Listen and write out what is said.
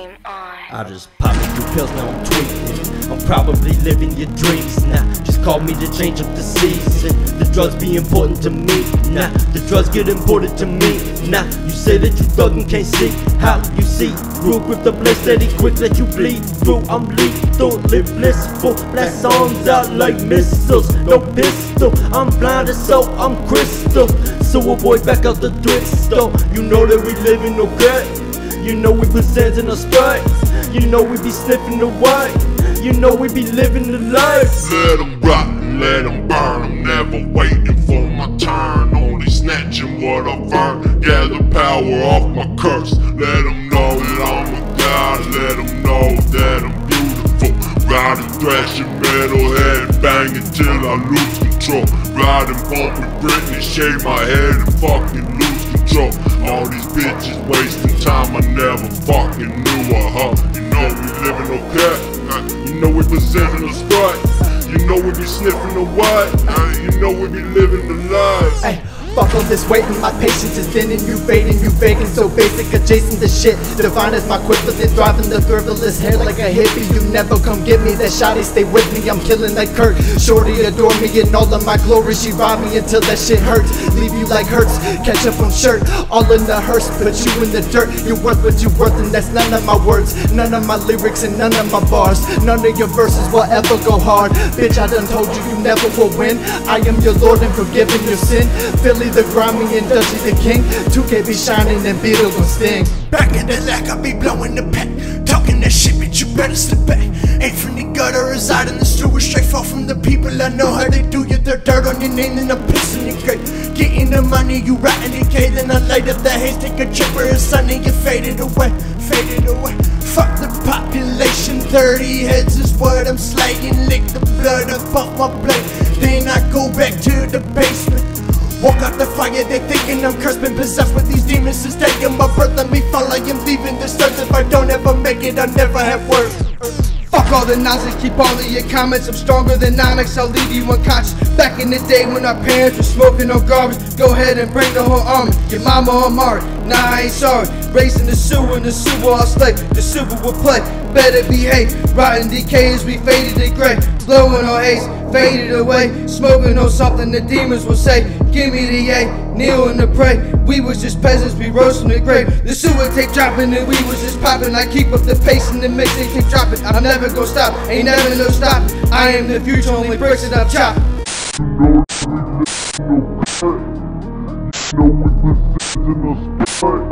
Flame on. I just pop a few pills, now I'm tweaking. I'm probably living your dreams now. Just call me to change up the season. The drugs be important to me now. The drugs get important to me now. You say that you thug and can't see how you see through. Grip the blade steady, quick, let you bleed through. I'm lethal, live blissful. Blast songs out like missiles. No pistol, I'm blinded, so I'm crystal. So avoid back out the thrift store. You know that we living okay. You know we presenting our stripes. You know we be sniffing the white. You know we be living the life. Let them rot let them burn. I'm never waiting for my turn. Only snatching what I've earned. Gather power off my curse. Let them know that I'm a god. Let them know that I'm beautiful. Riding, thrashing, metal head banging till I lose control. Riding, bumping Britney, shave my head and fucking never fucking knew a huh. You know we living okay, uh, you know we presenting the stripes. You know we be sniffing the white, uh, you know we be living the life. Ay, fuck all this waiting, my patience is thinning, you fading, you faking, so basic, adjacent to shit. Divine as my equivalent, driving the thriverless head like a hippie. You never come get me, that shotty stay with me, I'm killing like Kurt. Shorty adore me in all of my glory, she ride me until that shit hurts. Leave you like hurts, catch up on shirt, all in the hearse, put you in the dirt. You're worth what you're worth, and that's none of my words, none of my lyrics, and none of my bars. None of your verses will ever go hard. Bitch, I done told you you never will win. I am your Lord and forgiving your sin. Philly the grimy and Dutchy the king. 2K be shining and Beetle gon' sting. Back in the lack, I be blowing the pack. Talking that shit, bitch, you better slip back. Ain't from the gutter, reside in the sewer, straight fall from the people. I know how they do you, their dirt on your name, and I'm pissing your grave. Getting the money, you rotting decay, then I light up the haze, take a trip where it's sunny, you faded away, faded away. Fuck the population, 30 heads is what I'm slaying. Lick the blood up off my blade, then I go back to the basement. Walk out the fire, they thinking I'm cursed, been possessed with these demons since taking my birth. Let me fall, I am leaving this earth. If I don't ever make it, I never have worth. Fuck all the nonsense, keep all of your comments. I'm stronger than Onyx, I'll leave you unconscious. Back in the day when our parents were smoking on garbage, go ahead and bring the whole army. Your mama or Mari, nah, I ain't sorry. Racing the sewer, in the sewer I'll slay. The super will play, better behave. Rotten decay as we faded to gray. Blowing on haze, faded away. Smoking on something the demons will say. Give me the A, kneeling to pray. We was just peasants, we roasting the grave. The Sewa tape dropping and we was just popping. I keep up the pace and the mix and keep dropping. I'm never gonna stop, ain't never no stop. I am the future, only bricks that I've chopped. You know we living the life.